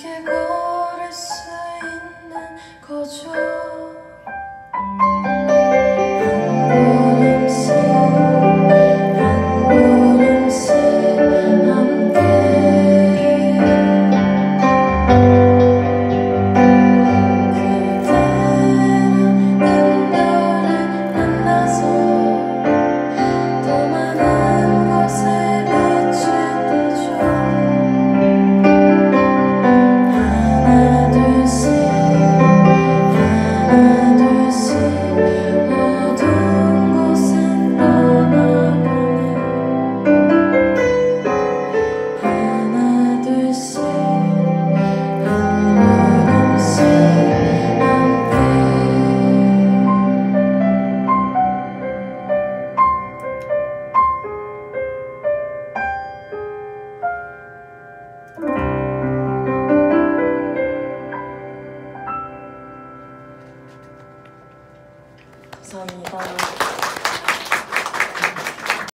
Quelque... 감사합니다.